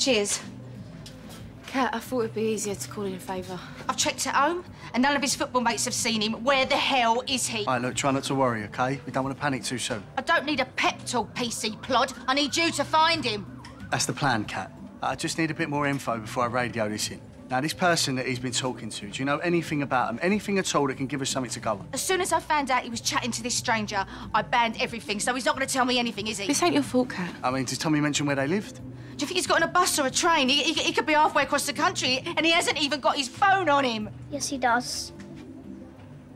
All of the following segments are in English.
Cheers. Kat, I thought it'd be easier to call in a favour. I've checked at home, and none of his football mates have seen him. Where the hell is he? All right, look, try not to worry, OK? We don't want to panic too soon. I don't need a pep talk, PC plod. I need you to find him. That's the plan, Kat. I just need a bit more info before I radio this in. Now, this person that he's been talking to, do you know anything about him? Anything at all that can give us something to go on? As soon as I found out he was chatting to this stranger, I banned everything, so he's not going to tell me anything, is he? This ain't your fault, Kat. I mean, did Tommy mention where they lived? Do you think he's got on a bus or a train? He, he, he could be halfway across the country, and he hasn't even got his phone on him. Yes, he does.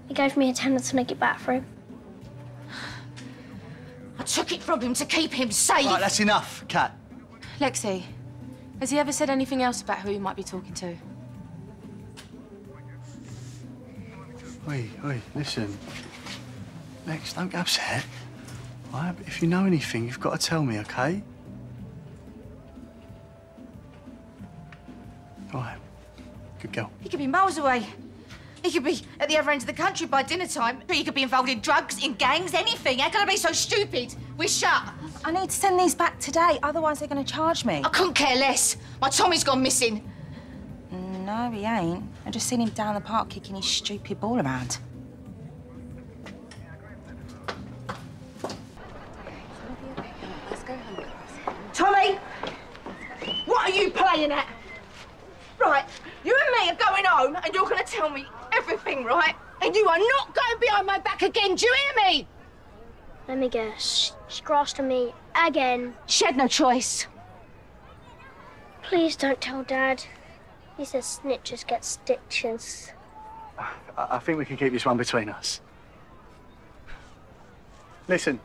He gave me a tenner to make it back for him. I took it from him to keep him safe. Right, that's enough, Kat. Lexi, has he ever said anything else about who he might be talking to? Oi, oi, listen. Lex, don't get upset. All right, but if you know anything, you've got to tell me, OK? All right. Good girl. He could be miles away. He could be at the other end of the country by dinner time. He could be involved in drugs, in gangs, anything. How can I be so stupid? We're shut. I need to send these back today, otherwise they're going to charge me. I couldn't care less. My Tommy's gone missing. No, he ain't. I just seen him down the park kicking his stupid ball around. Tommy! What are you playing at? Right, you and me are going home and you're going to tell me everything, right? And you are not going behind my back again, do you hear me? Let me guess. She crossed on me again. She had no choice. Please don't tell Dad. He says snitches get stitches. I, I think we can keep this one between us. Listen,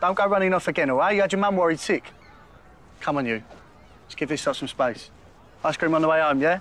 don't go running off again, all right? You had your mum worried sick. Come on, you. Let's give this up some space. Ice cream on the way home, yeah?